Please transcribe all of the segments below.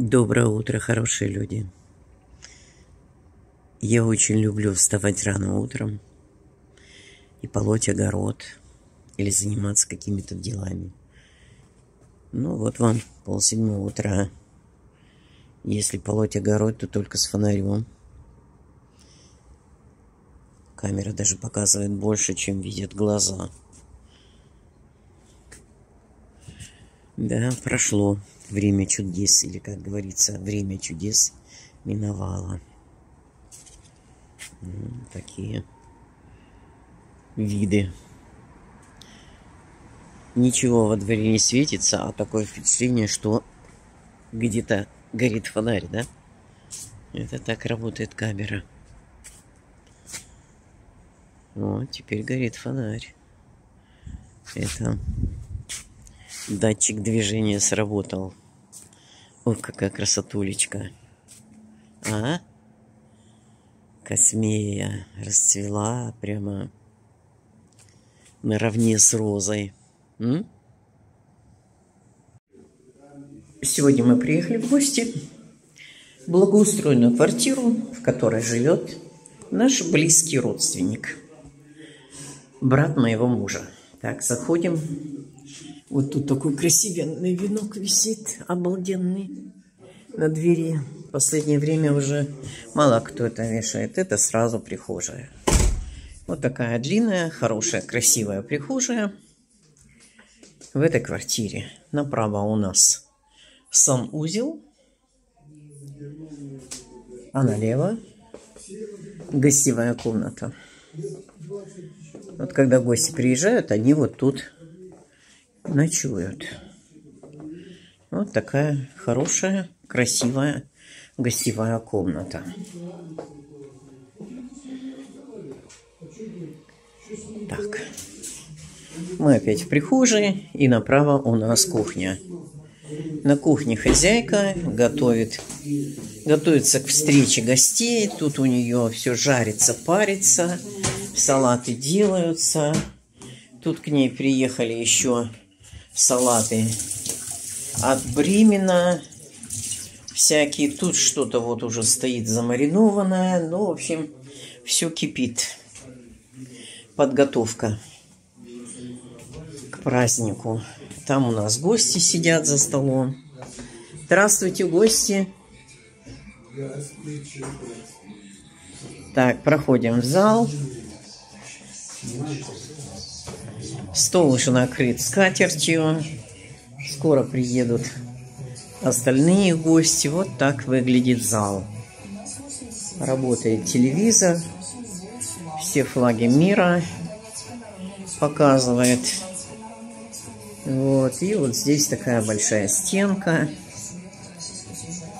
Доброе утро, хорошие люди. Я очень люблю вставать рано утром и полоть огород или заниматься какими-то делами. Ну вот вам полседьмого утра. Если полоть огород, то только с фонарем. Камера даже показывает больше, чем видят глаза. Да, прошло время чудес, или, как говорится, время чудес миновало. Такие виды. Ничего во дворе не светится, а такое впечатление, что где-то горит фонарь, да? Это так работает камера. Вот, теперь горит фонарь. Это датчик движения сработал. Ой, какая красотулечка. А? Космея расцвела прямо наравне с розой. М? Сегодня мы приехали в гости в благоустроенную квартиру, в которой живет наш близкий родственник, брат моего мужа. Так, заходим. Вот тут такой красивенный венок висит, обалденный, на двери. В последнее время уже мало кто это вешает. Это сразу прихожая. Вот такая длинная, хорошая, красивая прихожая в этой квартире. Направо у нас сам узел, а налево гостевая комната. Вот когда гости приезжают, они вот тут ночуют. Вот такая хорошая, красивая гостевая комната. Так. Мы опять в прихожей, и направо у нас кухня. На кухне хозяйка готовит, готовится к встрече гостей. Тут у нее все жарится, парится, салаты делаются. Тут к ней приехали еще салаты от Бремена. Всякие. Тут что-то вот уже стоит замаринованное. Ну, в общем, все кипит. Подготовка к празднику. Там у нас гости сидят за столом. Здравствуйте, гости. Так, проходим в зал. Стол уже накрыт скатертью. Скоро приедут остальные гости. Вот так выглядит зал. Работает телевизор. Все флаги мира показывает. Вот. И вот здесь такая большая стенка.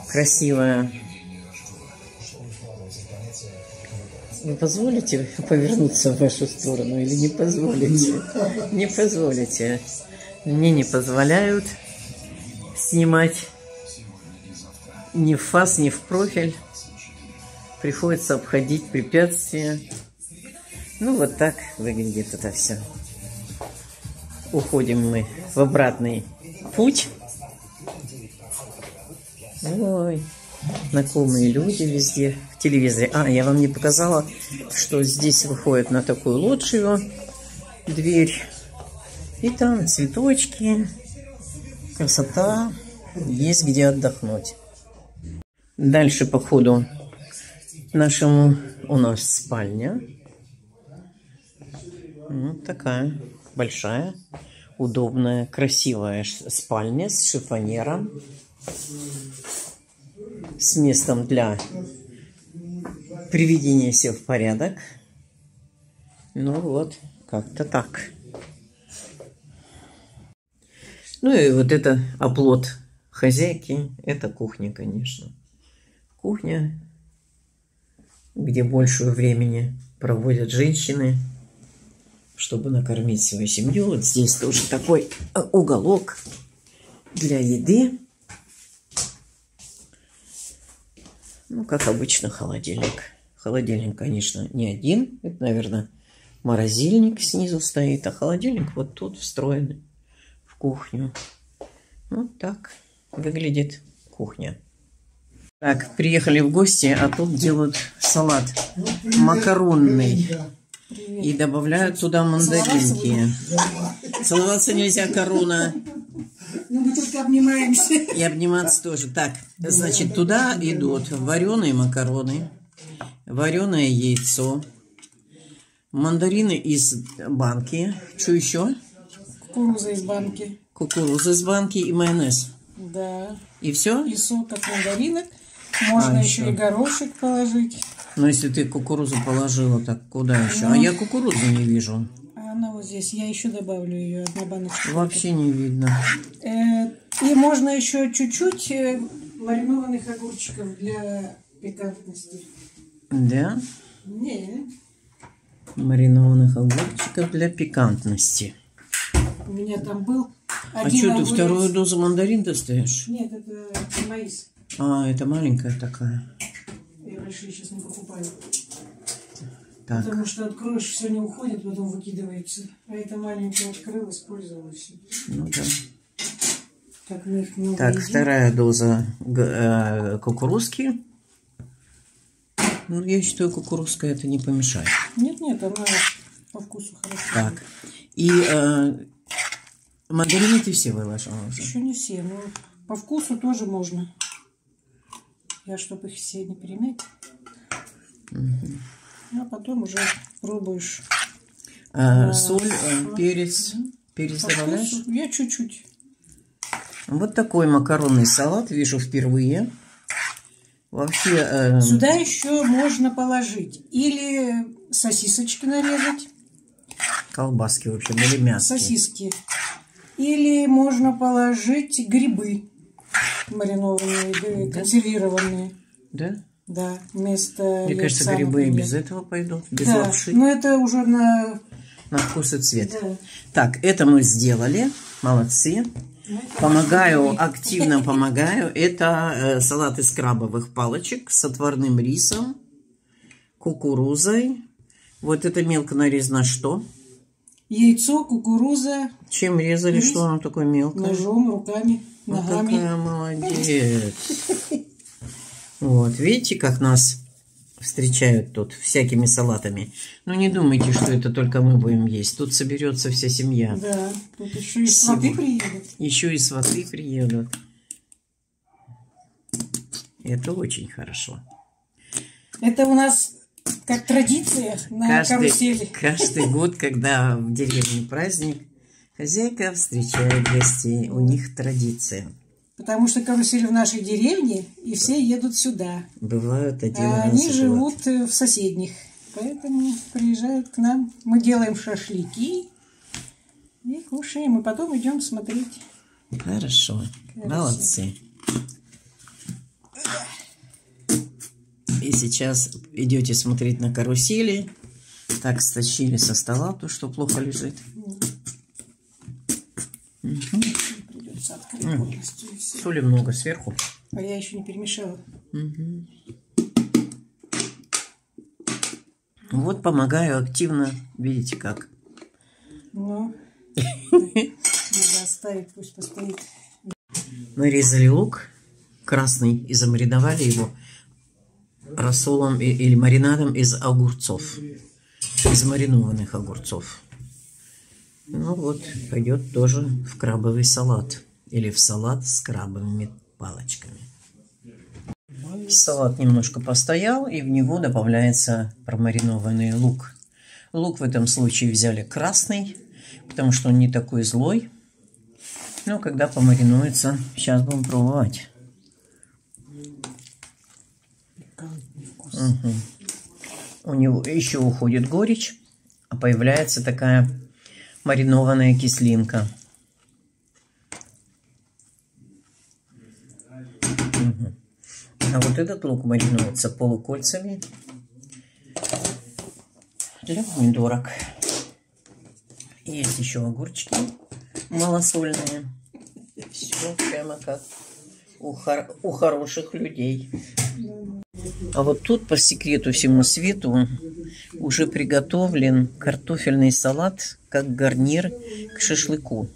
Красивая. Вы позволите повернуться в вашу сторону или не позволите? Не позволите. Мне не позволяют снимать ни в фас, ни в профиль. Приходится обходить препятствия. Ну, вот так выглядит это все. Уходим мы в обратный путь. Ой, знакомые люди везде в телевизоре. А, я вам не показала, что здесь выходит на такую лоджию дверь. И там цветочки, красота, есть где отдохнуть. Дальше по ходу нашему у нас спальня. Вот такая большая, удобная, красивая спальня с шифонером, с местом для приведения себя в порядок. Ну вот, как-то так. Ну и вот это оплот хозяйки, это кухня, конечно. Кухня, где большую времени проводят женщины чтобы накормить свою семью. Вот здесь тоже такой э, уголок для еды. Ну, как обычно, холодильник. Холодильник, конечно, не один. Это, наверное, морозильник снизу стоит, а холодильник вот тут встроен в кухню. Вот так выглядит кухня. Так, приехали в гости, а тут делают салат макаронный. И добавляют туда мандаринки. Целоваться нельзя, корона. Ну, мы только обнимаемся. И обниматься тоже. Так, значит, туда идут вареные макароны, вареное яйцо, мандарины из банки. Что еще? Кукуруза из банки. Кукуруза из банки и майонез. Да. И все? И сок от мандаринок. Можно А, еще. и горошек положить. Ну, если ты кукурузу положила, так куда еще? А я кукурузу не вижу. А она вот здесь. Я еще добавлю ее. Одна баночка. Вообще не видно. Э, И можно еще чуть-чуть э, маринованных огурчиков для пикантности. Да? Не, Маринованных огурчиков для пикантности. у меня там был А один что, ты огурец. вторую дозу мандарин достаешь? Нет, это маис. А, это маленькая такая. Я большие сейчас не покупаю. Так, Потому что откроешь, все не уходит, потом выкидывается. А это маленькая открыл, использовал все. ну да. Так мы их много Так, едим. вторая доза э, кукурузки. Ну, я считаю, кукурузка это не помешает. Нет, нет, она по вкусу хорошо. Так, и э, мандарины ты все выложила уже. Еще не все, но по вкусу тоже можно. Я, чтобы их все не перемять. А потом уже пробуешь. А, соль, э, перец. Перец По добавляешь? вкусу я чуть-чуть. Вот такой макаронный салат вижу впервые. Вообще, э, Сюда еще можно положить или сосисочки нарезать, колбаски, в общем, или мясо. сосиски. Или можно положить грибы маринованные, г- консервированные. Да? Да, вместо Мне кажется, грибы и без этого пойдут, без Да, лапши. но это уже на... На вкус и цвет. Да. Так, это мы сделали. Молодцы. Помогаю, активно помогаю. Это э, салат из крабовых палочек с отварным рисом, кукурузой. Вот это мелко нарезано что? Яйцо, кукуруза, Чем резали, Рис. что оно такое мелкое? ножом, руками, Вот ногами. какая молодец. Вот, видите, как нас встречают тут всякими салатами. Ну, не думайте, что это только мы будем есть. Тут соберется вся семья. Да, тут еще и сваты приедут. Еще и сваты приедут. Это очень хорошо. Это у нас как традиция на Каждый, карусели. каждый год, когда в деревне праздник, хозяйка встречает гостей. У них традиция. Потому что карусель в нашей деревне, и все едут сюда. Бывают один А раз они живут э, в соседних. Поэтому приезжают к нам. Мы делаем шашлыки и кушаем. И потом идем смотреть. Хорошо. Молодцы. И сейчас идете смотреть на карусели. Так стащили со стола то, что плохо лежит. Всё. Соли много сверху. А я еще не перемешала. Вот помогаю активно. Видите как. Но надо оставить, пусть постоит. Нарезали лук красный и замариновали его рассолом или маринадом из огурцов. Из маринованных огурцов. Ну вот, пойдет тоже в крабовый салат. Или в салат с крабовыми палочками. Салат немножко постоял, и в него добавляется промаринованный лук. Лук в этом случае взяли красный, потому что он не такой злой. Но когда помаринуется, сейчас будем пробовать. Мгм. У него еще уходит горечь, а появляется такая маринованная кислинка. Мгм. А вот этот лук маринуется полукольцами для помидорок. Есть еще огурчики малосольные. Все прямо как у, хор- у хороших людей. А вот тут по секрету всему свету уже приготовлен картофельный салат как гарнир к шашлыку.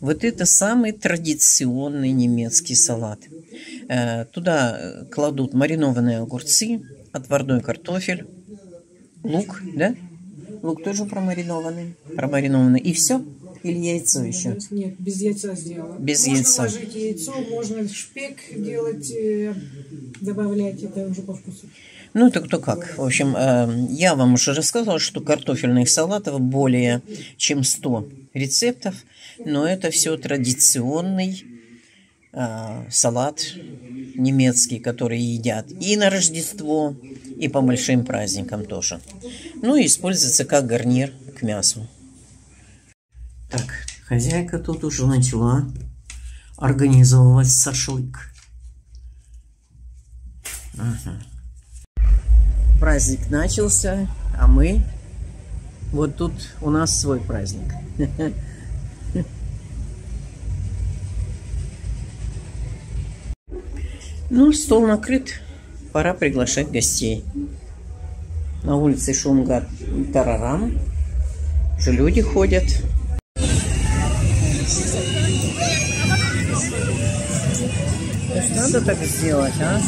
Вот это самый традиционный немецкий салат. Э, туда кладут маринованные огурцы, отварной картофель, лук, да? Лук тоже промаринованный, промаринованный. И все? Или яйцо еще? Нет, без яйца сделала. Без можно яйца. ложить яйцо, можно шпек делать, э, добавлять, это уже по вкусу. Ну, это кто как. В общем, э, я вам уже рассказывала, что картофельных салатов более чем 100 рецептов, но это все традиционный э, салат немецкий, который едят и на Рождество, и по большим праздникам тоже. Ну и используется как гарнир к мясу. Так, хозяйка тут уже начала организовывать шашлык. Ага. Праздник начался, а мы... Вот тут у нас свой праздник. Ну, стол накрыт. Пора приглашать гостей. На улице шум гад тарарам. Уже люди ходят. Это ж надо так сделать, а?